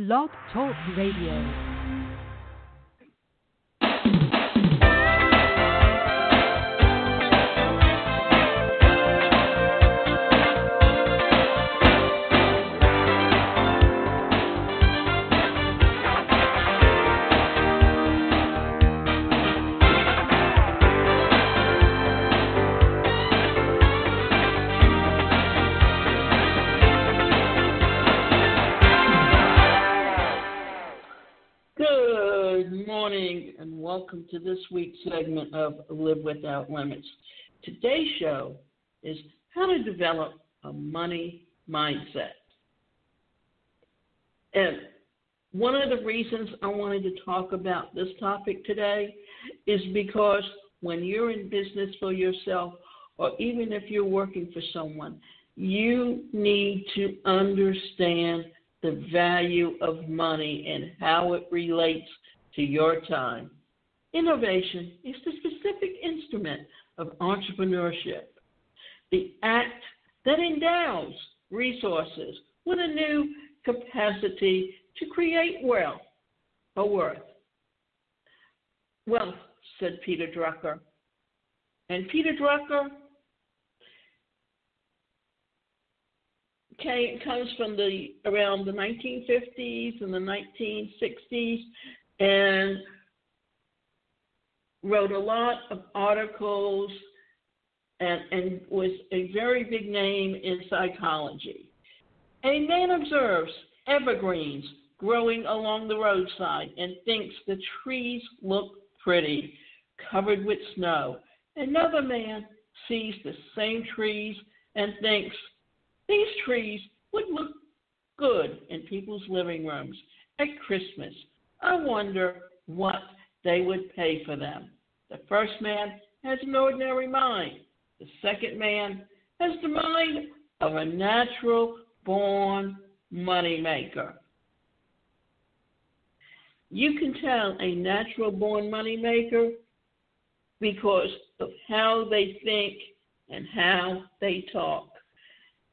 Blog Talk Radio. Welcome to this week's segment of Live Without Limits. Today's show is how to develop a money mindset. And one of the reasons I wanted to talk about this topic today is because when you're in business for yourself, or even if you're working for someone, you need to understand the value of money and how it relates to your time. Innovation is the specific instrument of entrepreneurship, the act that endows resources with a new capacity to create wealth or worth. Wealth, said Peter Drucker. And Peter Drucker came, comes from the around the 1950s and the 1960s, and wrote a lot of articles and, and was a very big name in psychology. A man observes evergreens growing along the roadside and thinks the trees look pretty, covered with snow. Another man sees the same trees and thinks these trees would look good in people's living rooms at Christmas. I wonder what they would pay for them. The first man has an ordinary mind. The second man has the mind of a natural born moneymaker. You can tell a natural born moneymaker because of how they think and how they talk.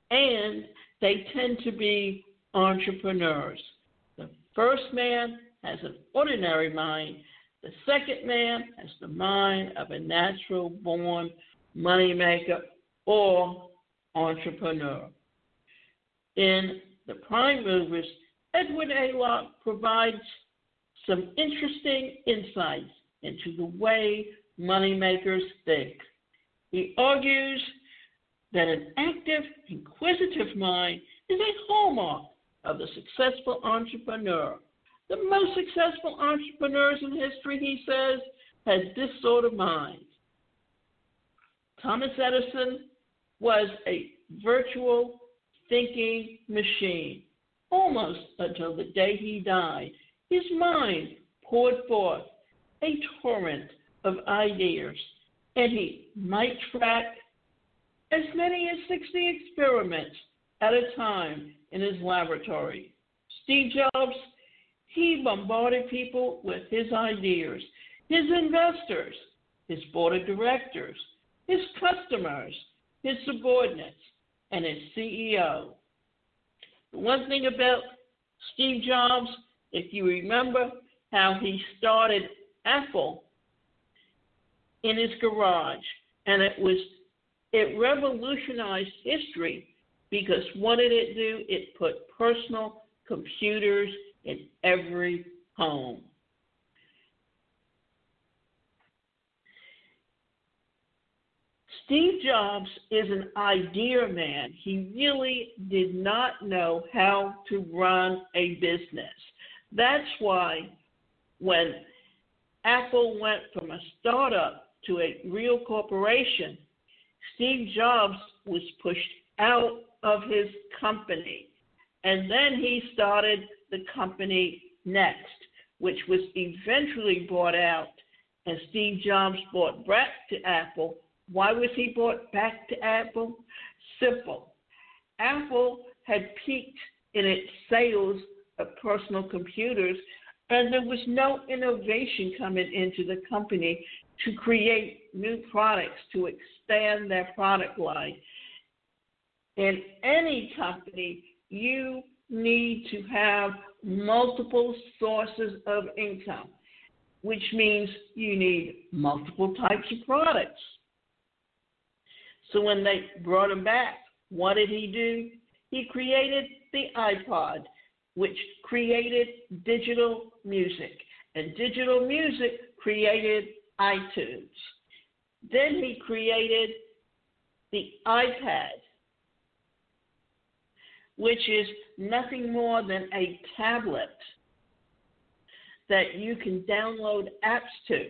And they tend to be entrepreneurs. The first man has an ordinary mind, the second man has the mind of a natural born moneymaker or entrepreneur. In The Prime Movers, Edwin A. Locke provides some interesting insights into the way moneymakers think. He argues that an active, inquisitive mind is a hallmark of the successful entrepreneur. The most successful entrepreneurs in history, he says, had this sort of mind. Thomas Edison was a virtual thinking machine almost until the day he died. His mind poured forth a torrent of ideas, and he might track as many as 60 experiments at a time in his laboratory. Steve Jobs he bombarded people with his ideas, his investors, his board of directors, his customers, his subordinates, and his CEO. The one thing about Steve Jobs, if you remember how he started Apple in his garage, and it was it revolutionized history because what did it do? It put personal computers in every home. Steve Jobs is an idea man. He really did not know how to run a business. That's why when Apple went from a startup to a real corporation, Steve Jobs was pushed out of his company. And then he started the company NeXT, which was eventually bought out, and Steve Jobs bought back to Apple. Why was he bought back to Apple? Simple. Apple had peaked in its sales of personal computers, and there was no innovation coming into the company to create new products to expand their product line. In any company, you need to have multiple sources of income, which means you need multiple types of products. So when they brought him back, what did he do? He created the iPod, which created digital music, and digital music created iTunes. Then he created the iPad, which is nothing more than a tablet that you can download apps to.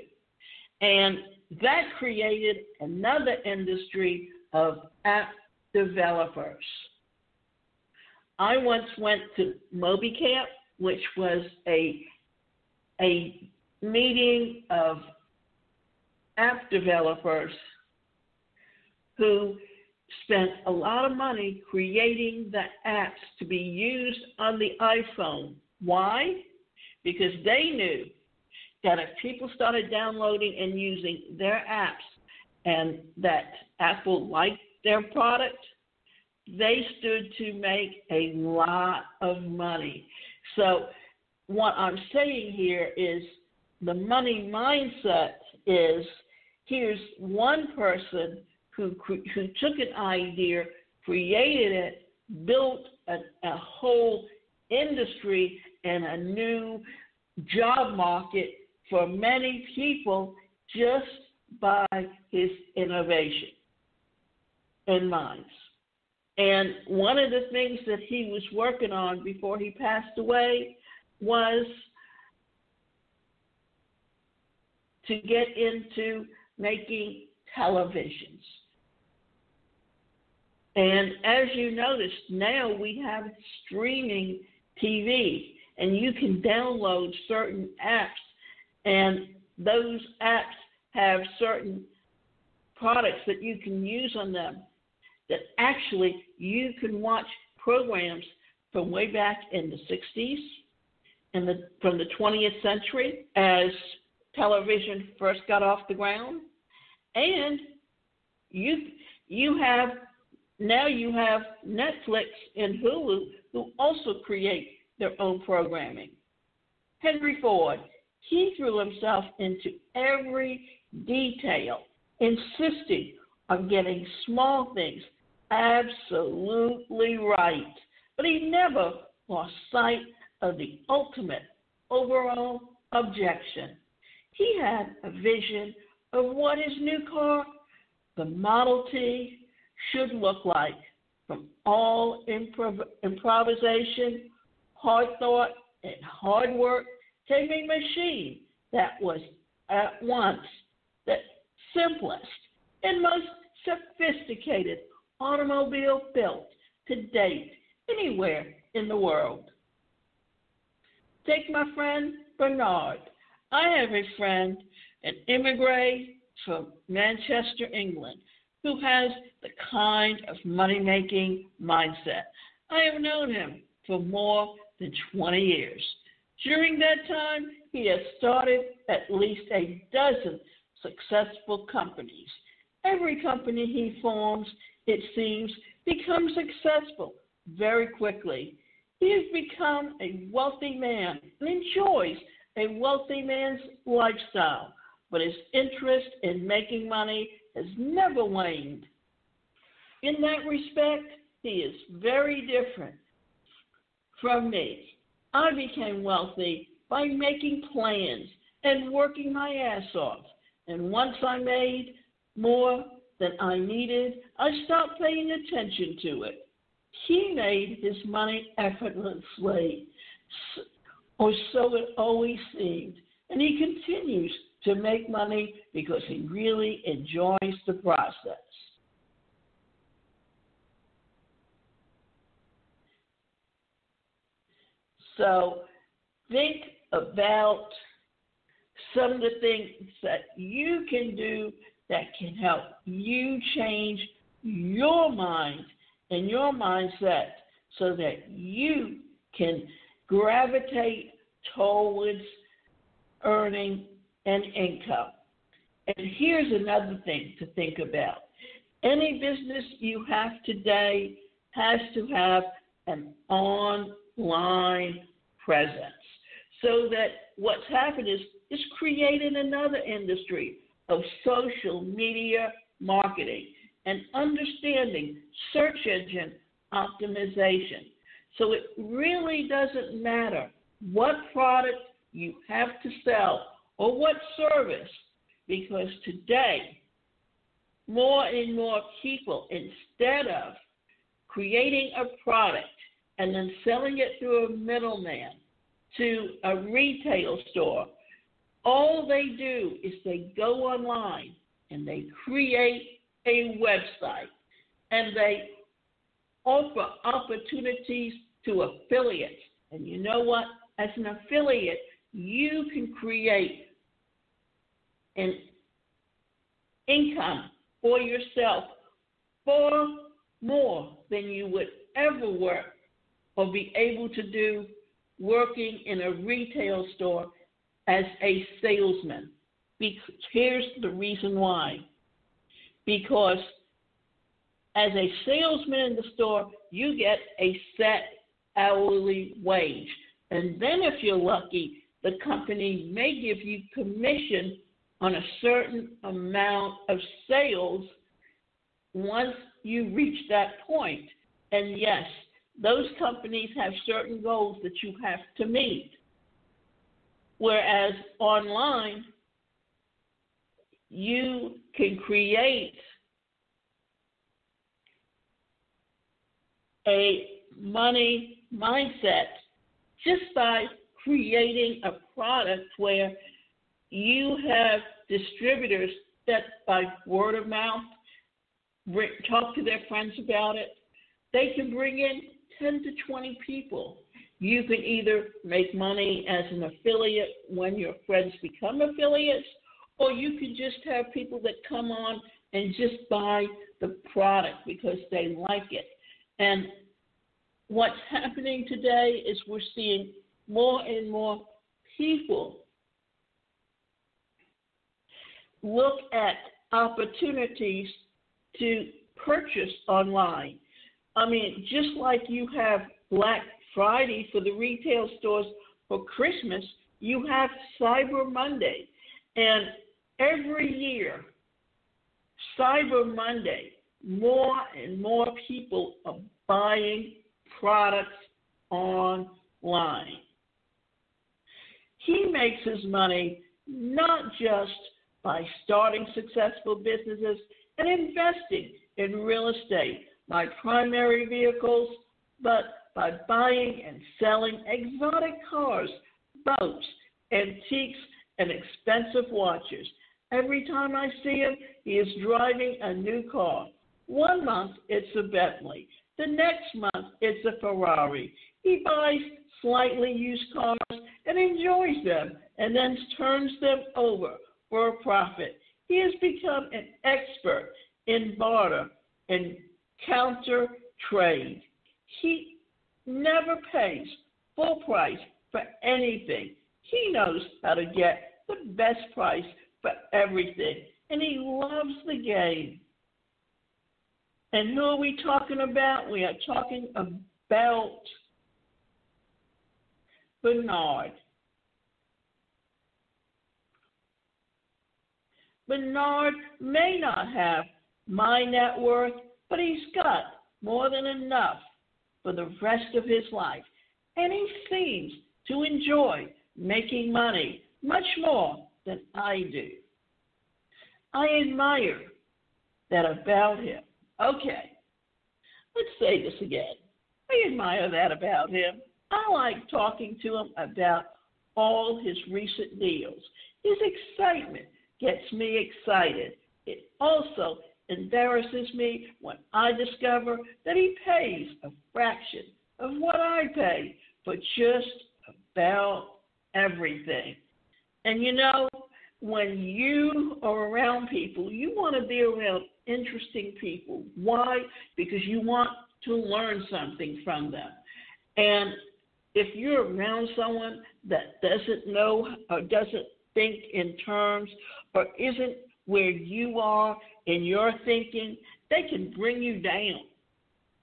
And that created another industry of app developers. I once went to MobyCamp, which was a a meeting of app developers who spent a lot of money creating the apps to be used on the iPhone. Why? Because they knew that if people started downloading and using their apps and that Apple liked their product, they stood to make a lot of money. So, what I'm saying here is the money mindset is here's one person who, who took an idea, created it, built a, a whole industry and a new job market for many people just by his innovation and minds. And one of the things that he was working on before he passed away was to get into making televisions. And as you noticed, now we have streaming TV, and you can download certain apps, and those apps have certain products that you can use on them that actually you can watch programs from way back in the 60s and the, from the 20th century as television first got off the ground. And you you have now you have Netflix and Hulu who also create their own programming. Henry Ford, he threw himself into every detail, insisting on getting small things absolutely right. But he never lost sight of the ultimate overall objection. He had a vision of what his new car, the Model T, should look like from all improv- improvisation, hard thought, and hard work came a machine that was at once the simplest and most sophisticated automobile built to date anywhere in the world. Take my friend Bernard. I have a friend, an immigrant from Manchester, England, who has the kind of money making mindset. I have known him for more than 20 years. During that time, he has started at least a dozen successful companies. Every company he forms, it seems, becomes successful very quickly. He has become a wealthy man and enjoys a wealthy man's lifestyle, but his interest in making money has never waned. In that respect, he is very different from me. I became wealthy by making plans and working my ass off. And once I made more than I needed, I stopped paying attention to it. He made his money effortlessly, or so it always seemed. And he continues to make money because he really enjoys the process. So think about some of the things that you can do that can help you change your mind and your mindset so that you can gravitate towards earning an income. And here's another thing to think about any business you have today has to have an online presence. So that what's happened is is creating another industry of social media marketing and understanding search engine optimization. So it really doesn't matter what product you have to sell or what service, because today, more and more people, instead of creating a product and then selling it through a middleman to a retail store, all they do is they go online and they create a website and they offer opportunities to affiliates. And you know what? As an affiliate, you can create an income for yourself far more than you would ever work or be able to do working in a retail store as a salesman. Because here's the reason why. Because as a salesman in the store, you get a set hourly wage. And then, if you're lucky, the company may give you commission on a certain amount of sales once you reach that point. And yes, those companies have certain goals that you have to meet. Whereas online, you can create a money mindset just by creating a product where you have distributors that by word of mouth talk to their friends about it. They can bring in 10 to 20 people. You can either make money as an affiliate when your friends become affiliates, or you can just have people that come on and just buy the product because they like it. And what's happening today is we're seeing more and more people look at opportunities to purchase online. I mean, just like you have Black Friday for the retail stores for Christmas, you have Cyber Monday. And every year, Cyber Monday, more and more people are buying products online. He makes his money not just by starting successful businesses and investing in real estate, my primary vehicles, but by buying and selling exotic cars, boats, antiques, and expensive watches. Every time I see him, he is driving a new car. One month it's a Bentley, the next month it's a Ferrari. He buys slightly used cars and enjoys them and then turns them over for a profit. He has become an expert in barter and counter trade. He never pays full price for anything. He knows how to get the best price for everything, and he loves the game. And who are we talking about? We are talking about Bernard. Bernard may not have my net worth, but he's got more than enough for the rest of his life. And he seems to enjoy making money much more than I do. I admire that about him. Okay, let's say this again. I admire that about him. I like talking to him about all his recent deals. His excitement gets me excited. It also embarrasses me when I discover that he pays a fraction of what I pay for just about everything. And you know, when you are around people, you want to be around interesting people. Why? Because you want to learn something from them. And if you're around someone that doesn't know or doesn't think in terms or isn't where you are in your thinking, they can bring you down.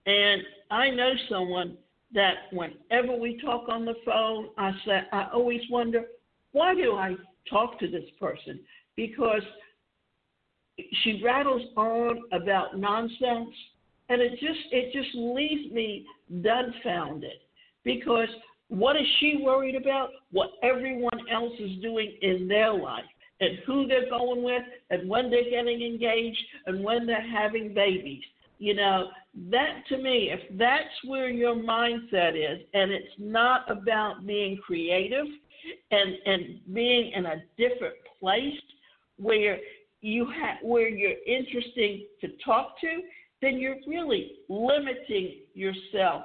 And I know someone that whenever we talk on the phone, I say I always wonder why do I talk to this person because she rattles on about nonsense and it just it just leaves me dumbfounded because what is she worried about? What everyone else is doing in their life and who they're going with and when they're getting engaged and when they're having babies. You know, that to me, if that's where your mindset is and it's not about being creative and and being in a different place where you have where you're interesting to talk to, then you're really limiting yourself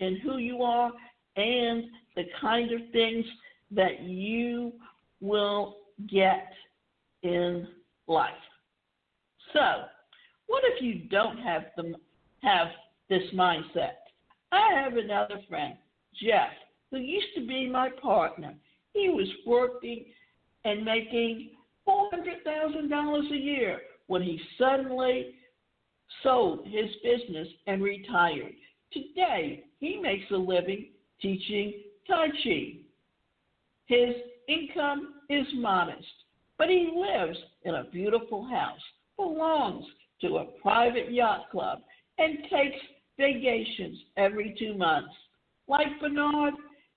in who you are and the kind of things that you will get in life. So, what if you don't have the have this mindset? I have another friend, Jeff, who used to be my partner. He was working and making $400,000 a year when he suddenly sold his business and retired. Today, he makes a living teaching Tai Chi. His income is modest, but he lives in a beautiful house, belongs to a private yacht club, and takes vacations every two months. Like Bernard,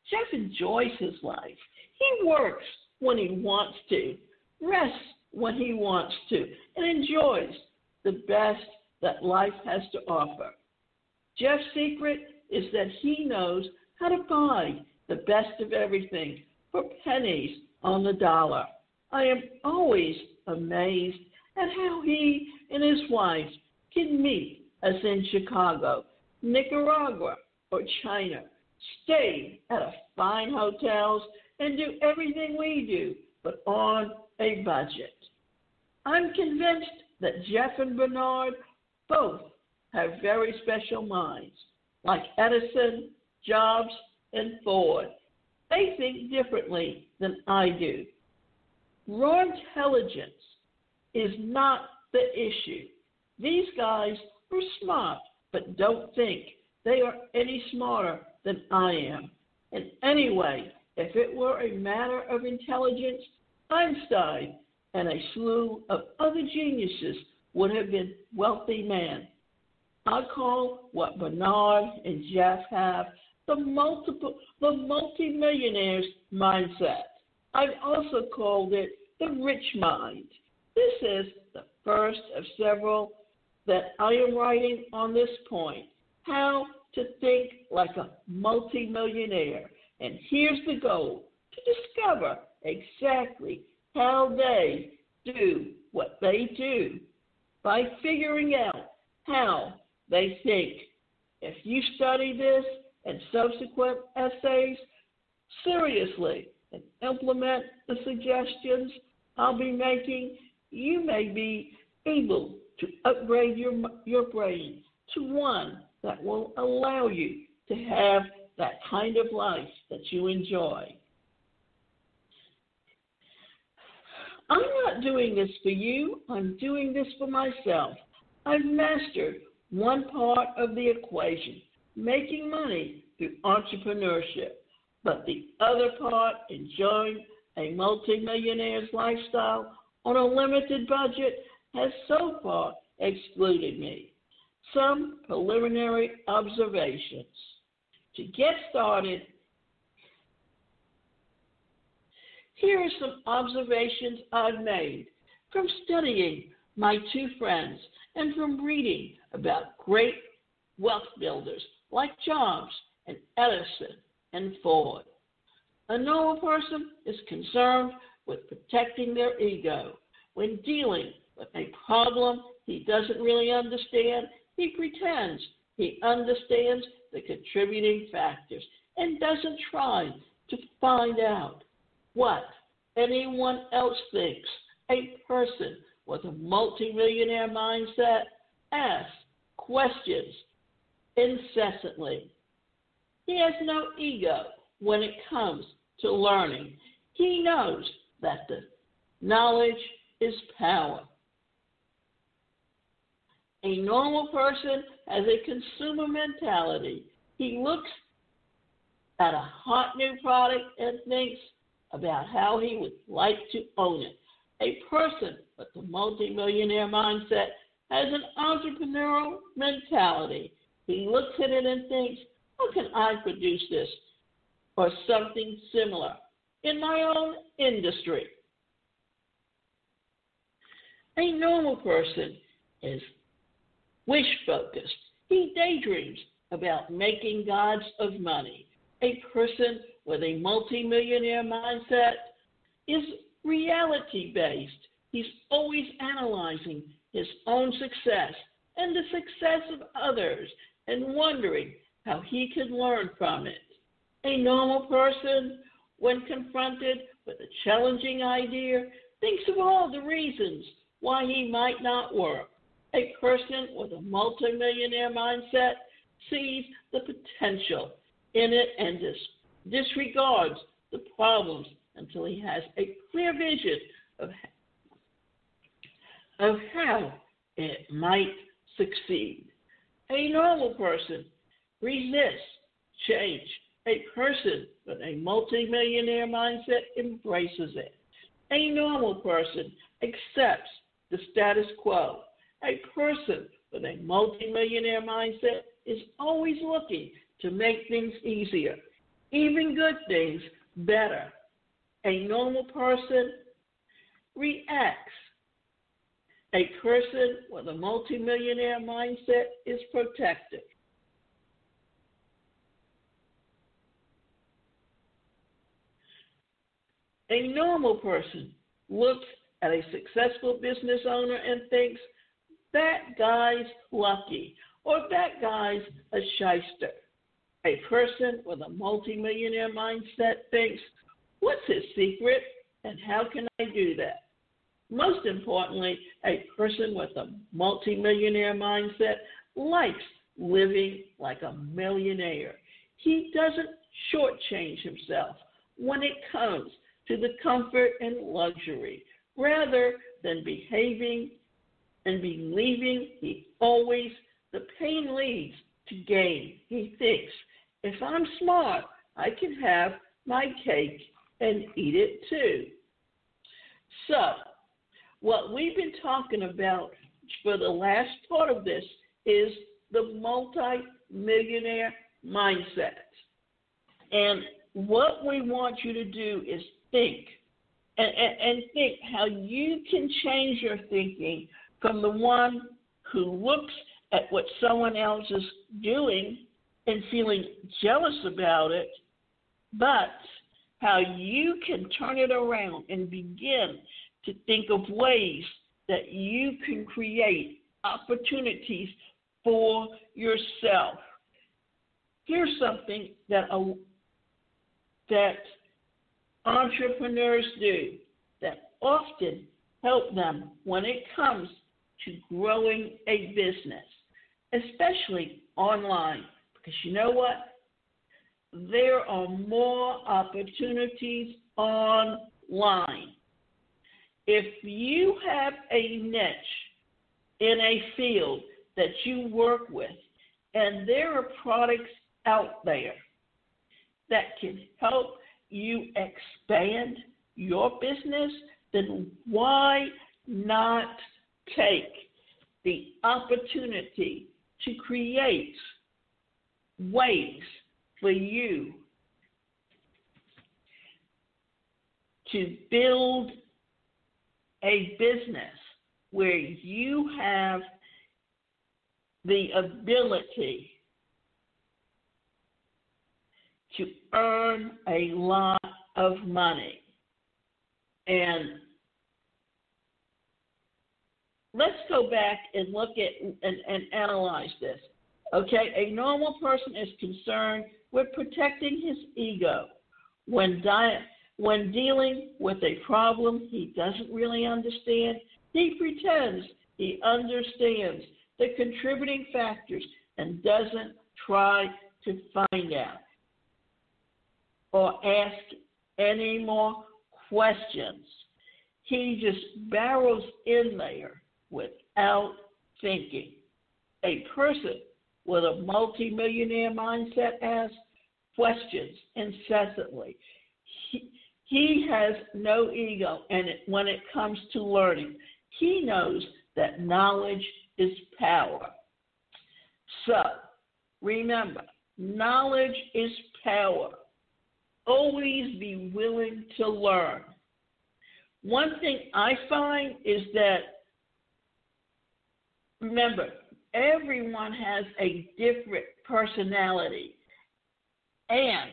Jeff enjoys his life. He works when he wants to, rests when he wants to, and enjoys the best that life has to offer. Jeff's secret is that he knows how to buy the best of everything for pennies on the dollar. I am always amazed at how he and his wife can meet us in Chicago, Nicaragua, or China, stay at a fine hotels, and do everything we do, but on a budget. I'm convinced that Jeff and Bernard both have very special minds, like Edison, Jobs, and Ford. They think differently than I do. Raw intelligence is not the issue. These guys are smart, but don't think they are any smarter than I am. And anyway, if it were a matter of intelligence, Einstein and a slew of other geniuses would have been wealthy men. I call what Bernard and Jeff have the multiple the multimillionaire's mindset. I've also called it the rich mind. This is the first of several that I am writing on this point. How to think like a multimillionaire. And here's the goal to discover exactly how they do what they do by figuring out how they think. If you study this and subsequent essays seriously and implement the suggestions I'll be making, you may be able to upgrade your, your brain to one that will allow you to have that kind of life that you enjoy. I'm not doing this for you, I'm doing this for myself. I've mastered one part of the equation, making money through entrepreneurship, but the other part, enjoying a multimillionaire's lifestyle on a limited budget, has so far excluded me. Some preliminary observations. To get started, here are some observations I've made from studying my two friends and from reading about great wealth builders like Jobs and Edison and Ford. A normal person is concerned with protecting their ego. When dealing with a problem he doesn't really understand, he pretends he understands the contributing factors and doesn't try to find out what anyone else thinks. A person with a multimillionaire mindset asks questions incessantly. He has no ego when it comes to learning. He knows that the knowledge is power. A normal person has a consumer mentality. He looks at a hot new product and thinks about how he would like to own it. A person with a multimillionaire mindset has an entrepreneurial mentality. He looks at it and thinks, how can I produce this or something similar in my own industry? A normal person is wish focused. He daydreams about making gods of money. A person with a multimillionaire mindset is reality based. He's always analyzing his own success and the success of others and wondering how he can learn from it. A normal person, when confronted with a challenging idea, thinks of all the reasons why he might not work. A person with a multimillionaire mindset sees the potential in it and dis- disregards the problems until he has a clear vision of, of how it might succeed. A normal person resists change. A person with a multimillionaire mindset embraces it. A normal person accepts the status quo. A person with a multimillionaire mindset is always looking to make things easier, even good things better. A normal person reacts. A person with a multimillionaire mindset is protective. A normal person looks at a successful business owner and thinks, that guy's lucky or that guy's a shyster. A person with a multimillionaire mindset thinks, what's his secret and how can I do that? Most importantly, a person with a multimillionaire mindset likes living like a millionaire. He doesn't shortchange himself when it comes to the comfort and luxury rather than behaving and believing he always, the pain leads to gain. He thinks, if I'm smart, I can have my cake and eat it too. So, what we've been talking about for the last part of this is the multi millionaire mindset. And what we want you to do is think and, and, and think how you can change your thinking from the one who looks at what someone else is doing and feeling jealous about it, but how you can turn it around and begin to think of ways that you can create opportunities for yourself. Here's something that a, that entrepreneurs do that often help them when it comes to growing a business, especially online. Because you know what? There are more opportunities online. If you have a niche in a field that you work with, and there are products out there that can help you expand your business, then why not take the opportunity to create ways for you to build a business where you have the ability to earn a lot of money. And let's go back and look at and, and analyze this. Okay, a normal person is concerned with protecting his ego when di- when dealing with a problem he doesn't really understand. He pretends he understands the contributing factors and doesn't try to find out or ask any more questions. He just barrels in there without thinking. A person with a multimillionaire mindset asks, questions incessantly. He, has no ego, and when it comes to learning, he knows that knowledge is power. So, remember, knowledge is power. Always be willing to learn. One thing I find is that, remember, everyone has a different personality. And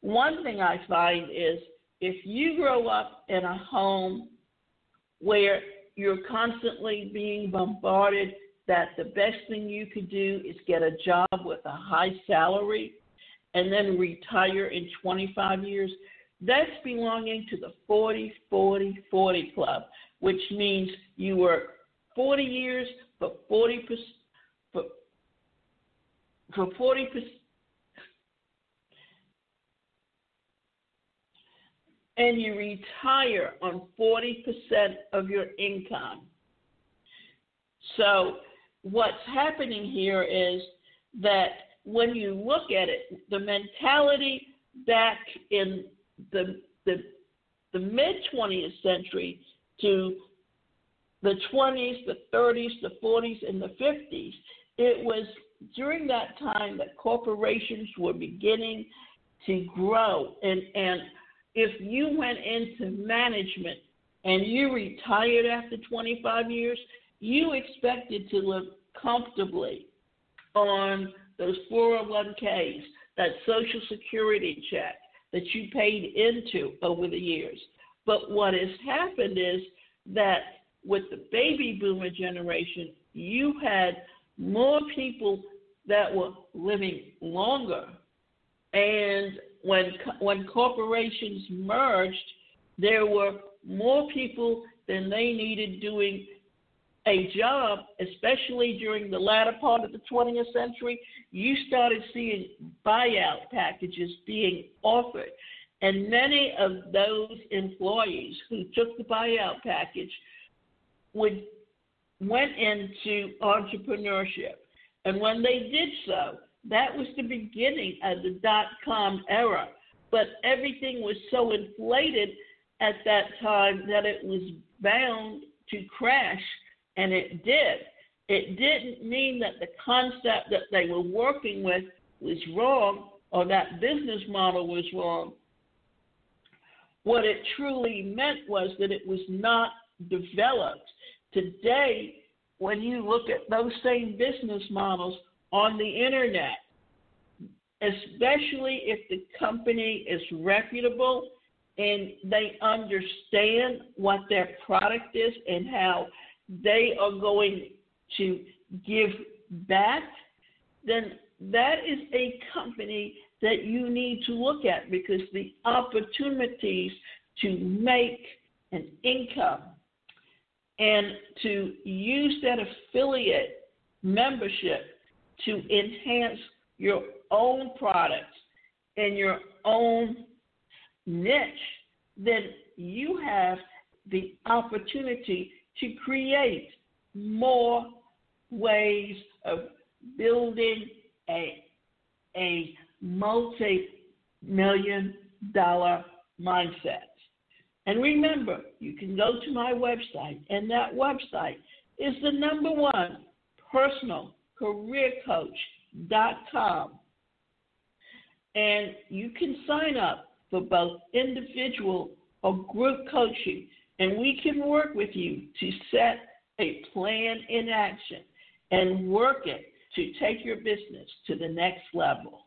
one thing I find is if you grow up in a home where you're constantly being bombarded that the best thing you could do is get a job with a high salary and then retire in 25 years, that's belonging to the 40 40 40 club, which means you work 40 years for 40 for, for 40 and you retire on 40% of your income. So, what's happening here is that when you look at it, the mentality back in the, the, the mid 20th century to the 20s, the 30s, the 40s, and the 50s, it was during that time that corporations were beginning to grow and, and if you went into management and you retired after 25 years, you expected to live comfortably on those 401ks, that Social Security check that you paid into over the years. But what has happened is that with the baby boomer generation, you had more people that were living longer. And when when corporations merged, there were more people than they needed doing a job, especially during the latter part of the 20th century. You started seeing buyout packages being offered, and many of those employees who took the buyout package would went into entrepreneurship, and when they did so, that was the beginning of the dot com era. But everything was so inflated at that time that it was bound to crash, and it did. It didn't mean that the concept that they were working with was wrong or that business model was wrong. What it truly meant was that it was not developed. Today, when you look at those same business models, on the internet, especially if the company is reputable and they understand what their product is and how they are going to give back, then that is a company that you need to look at because the opportunities to make an income and to use that affiliate membership to enhance your own products and your own niche, then you have the opportunity to create more ways of building a, a multi million dollar mindset. And remember, you can go to my website, and that website is the number one personal careercoach.com. And you can sign up for both individual or group coaching, and we can work with you to set a plan in action and work it to take your business to the next level.